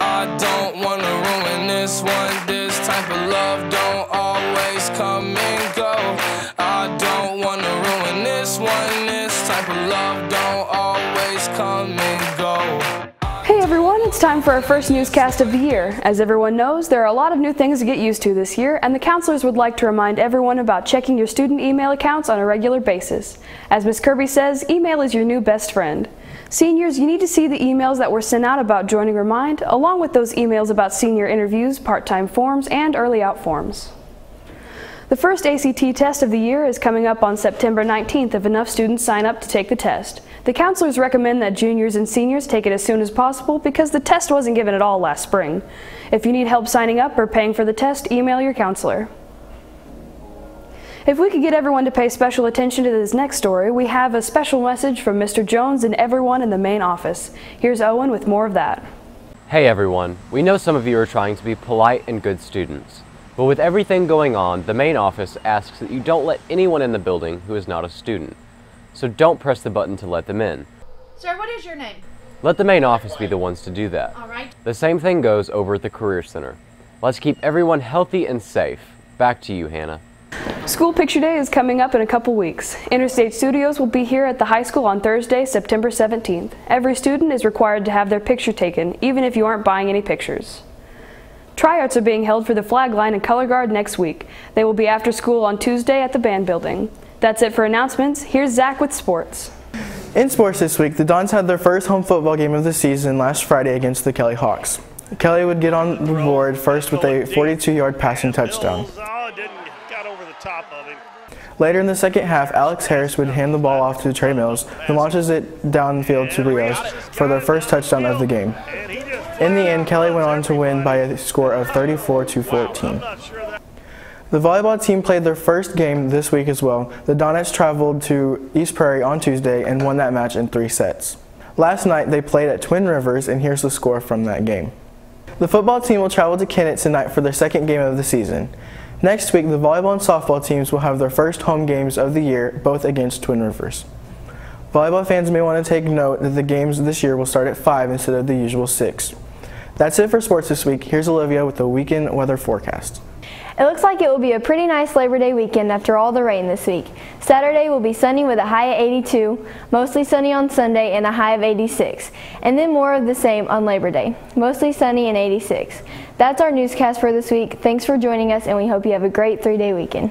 I don't wanna ruin this one. This type of love don't time for our first newscast of the year. As everyone knows, there are a lot of new things to get used to this year, and the counselors would like to remind everyone about checking your student email accounts on a regular basis. As Ms. Kirby says, email is your new best friend. Seniors, you need to see the emails that were sent out about joining Remind, along with those emails about senior interviews, part-time forms, and early out forms. The first ACT test of the year is coming up on September 19th if enough students sign up to take the test. The counselors recommend that juniors and seniors take it as soon as possible because the test wasn't given at all last spring. If you need help signing up or paying for the test, email your counselor. If we could get everyone to pay special attention to this next story, we have a special message from Mr. Jones and everyone in the main office. Here's Owen with more of that. Hey everyone, we know some of you are trying to be polite and good students. But with everything going on, the main office asks that you don't let anyone in the building who is not a student. So don't press the button to let them in. Sir, what is your name? Let the main office be the ones to do that. All right. The same thing goes over at the Career Center. Let's keep everyone healthy and safe. Back to you, Hannah. School Picture Day is coming up in a couple weeks. Interstate Studios will be here at the high school on Thursday, September 17th. Every student is required to have their picture taken, even if you aren't buying any pictures. Tryouts are being held for the flag line and color guard next week. They will be after school on Tuesday at the band building. That's it for announcements. Here's Zach with sports. In sports this week, the Dons had their first home football game of the season last Friday against the Kelly Hawks. Kelly would get on the board first with a 42-yard passing touchdown. Later in the second half, Alex Harris would hand the ball off to Trey Mills, who launches it downfield to Rios for their first touchdown of the game. In the end, Kelly went on to win by a score of 34 to 14. The volleyball team played their first game this week as well. The Donettes traveled to East Prairie on Tuesday and won that match in three sets. Last night they played at Twin Rivers and here's the score from that game. The football team will travel to Kennett tonight for their second game of the season. Next week, the volleyball and softball teams will have their first home games of the year, both against Twin Rivers. Volleyball fans may want to take note that the games this year will start at 5 instead of the usual 6. That's it for sports this week. Here's Olivia with the weekend weather forecast. It looks like it will be a pretty nice Labor Day weekend after all the rain this week. Saturday will be sunny with a high of 82, mostly sunny on Sunday and a high of 86, and then more of the same on Labor Day, mostly sunny and 86. That's our newscast for this week. Thanks for joining us and we hope you have a great three-day weekend.